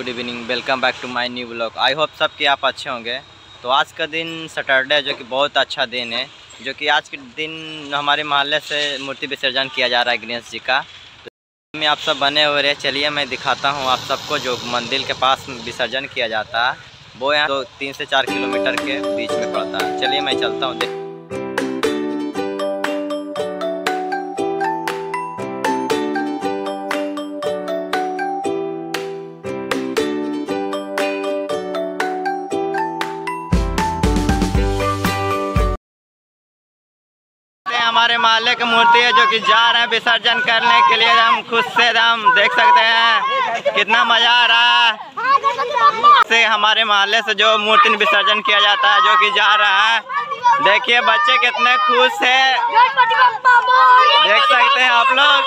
Good evening welcome back to my new blog I hope सब कि आप अच्छे होंगे। तो आज का दिन सैटरडे है, जो कि बहुत अच्छा दिन है, जो कि आज के दिन हमारे मोहल्ले से मूर्ति विसर्जन किया जा रहा है गणेश जी का। तो में आप सब बने हुए रहे चलिए मैं दिखाता हूँ आप सबको जो मंदिर के पास विसर्जन किया जाता है। वो यहाँ तो तीन से चार किलोमीटर के बीच में पड़ता है। चलिए मैं चलता हूँ। देख हमारे माले की मूर्ति है जो कि जा रहे हैं विसर्जन करने के लिए। हम खुद से हम देख सकते हैं। कितना मज़ा आ रहा है। से हमारे मोहल्ले से जो मूर्ति विसर्जन किया जाता है जो कि जा रहा है। देखिए बच्चे कितने खुश है। देख सकते हैं आप लोग।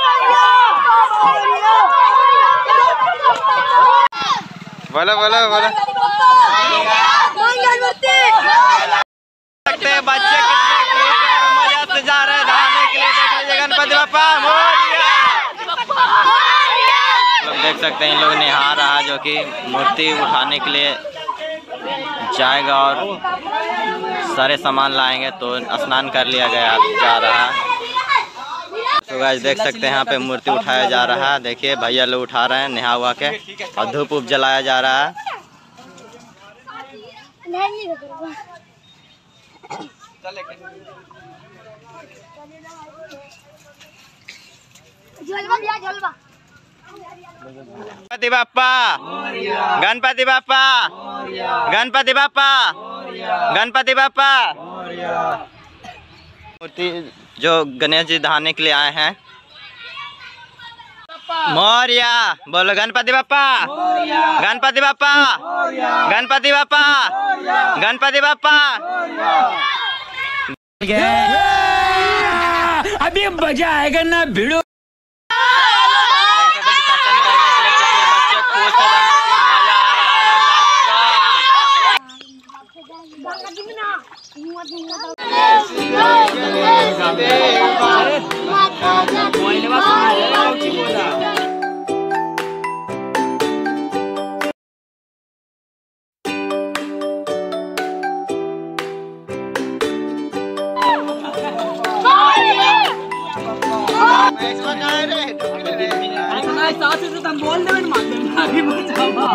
बोलो बोलो बोलो। सकते हैं बच्चे कितने इंतज़ार है धाने के लिए देख लीजिए गणपति बापा लोग देख सकते हैं इन लोग नहा रहा जो कि मूर्ति उठाने के लिए जाएगा और सारे सामान लाएँगे तो स्नान कर लिया गया जा रहा तो गाइस देख सकते हैं यहाँ पे मूर्ति उठाया जा रहा है देखिए भैया लोग उठा रहे हैं नहा हुआ के और धूप उप जलाया जा रहा है गणपति बापा गणपति बापा गणपति बापा गणपति बापा मूर्ति जो गणेश जी धाने के लिए आए हैं। मौर्या। बोलो गणपति बापा गणपति बापा गणपति बापा गणपति बापा अभी मज़ा आएगा ना भिड़ो माता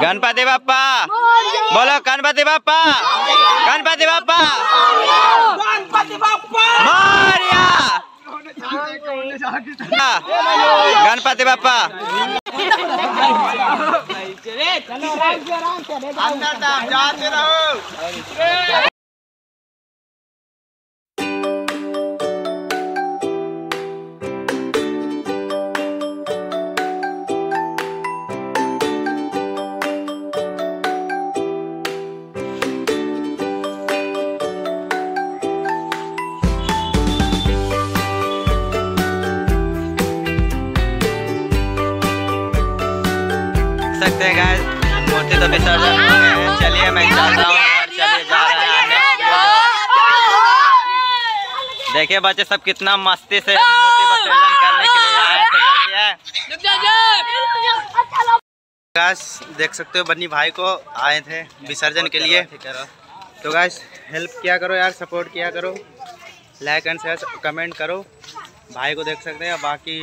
गणपति बापा बोलो गणपति बापा गणपति बापा गणपति बापा गणपति बापा अंदर जाते रहो। सकते हैं गाय मूर्ति तो विसर्जन हो। गए चलिए मैं चल रहा हूँ। देखिए बच्चे सब कितना मस्ती से मूर्ति गाइस देख सकते हो बन्नी भाई को आए थे विसर्जन के लिए। तो गाइस हेल्प किया करो यार सपोर्ट किया करो। लाइक एंड शेयर कमेंट करो। भाई को देख सकते हैं बाकी